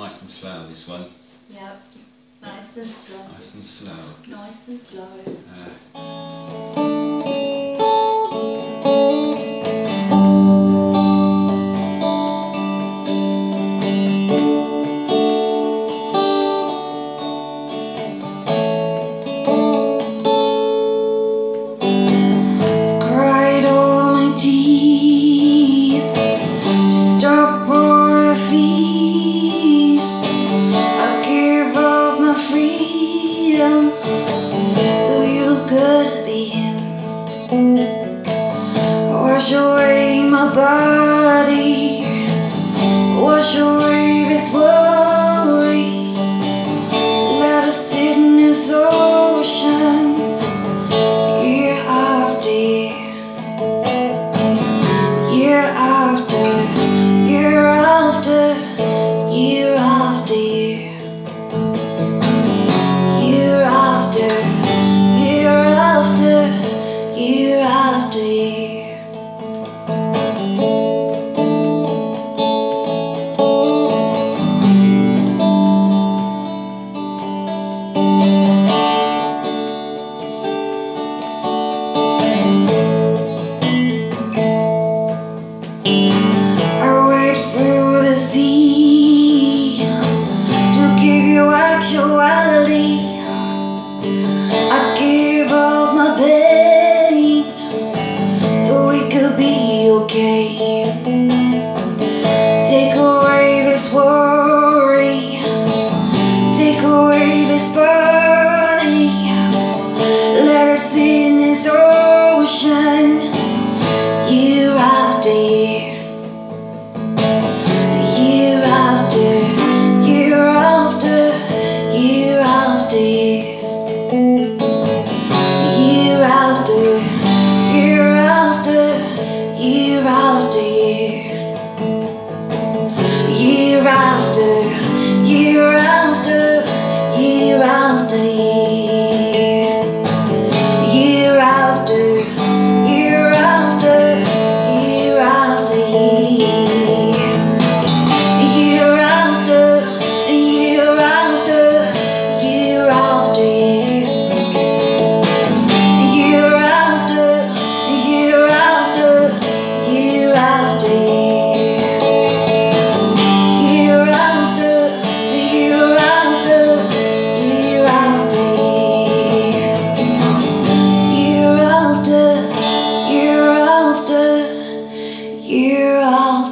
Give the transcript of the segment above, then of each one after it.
Nice and slow this one. Yep. Nice and slow. Nice and slow. Nice and slow. Uh, Wash away my body, wash away this worry. Let us sit in this ocean, year after year, after year after year after year, year after year after year after year.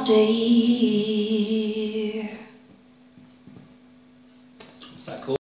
day.